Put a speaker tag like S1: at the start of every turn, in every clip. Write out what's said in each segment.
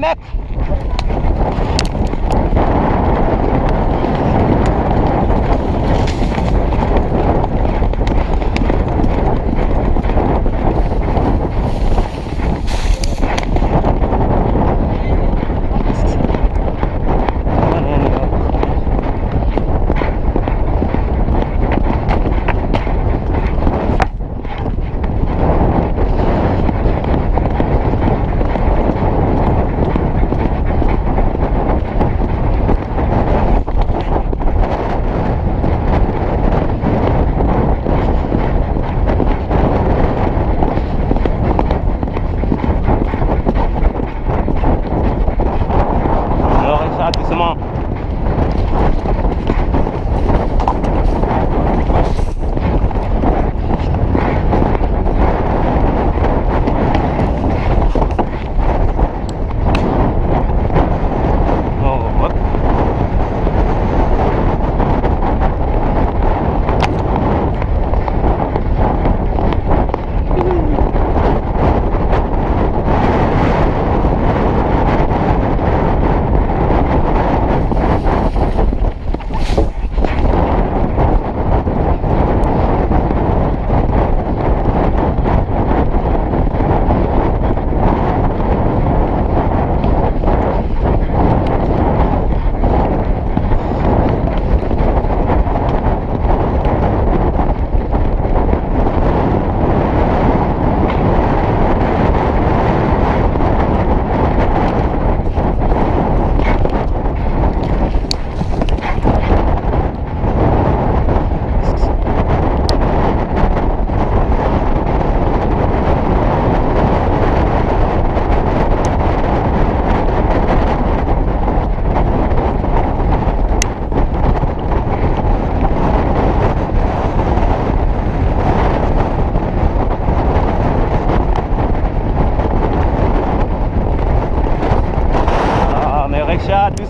S1: doucement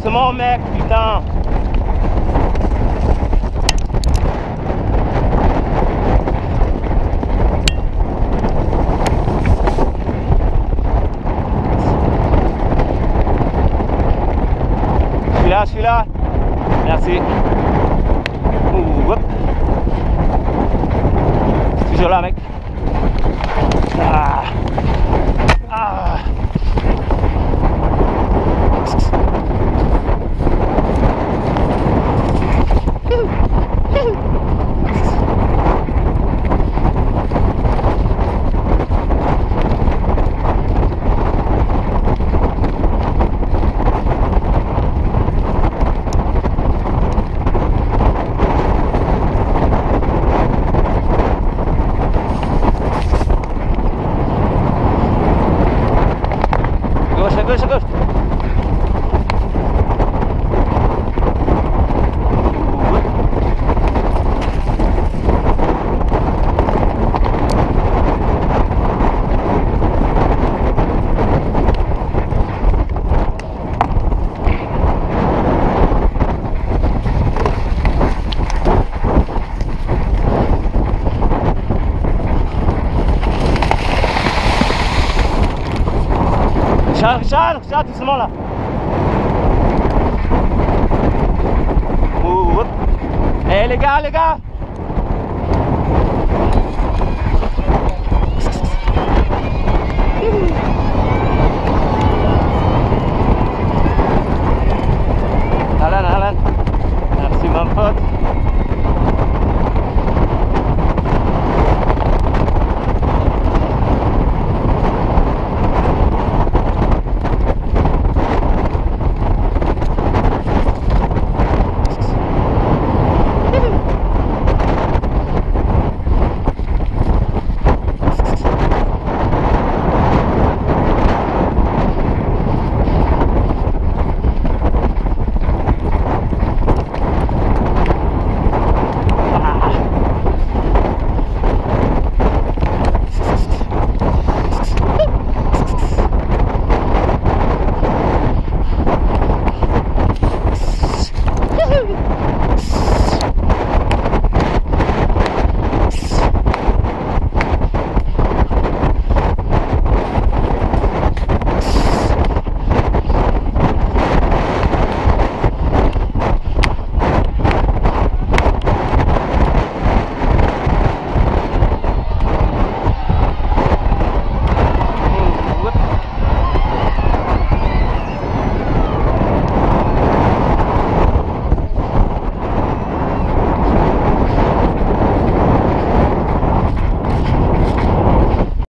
S1: doucement, mec, putain. Je suis là, je suis là. Merci. Ouh, hop. Toujours là, mec. Richard, Richard, Richard, doucement là. Hop. Eh les gars, les gars.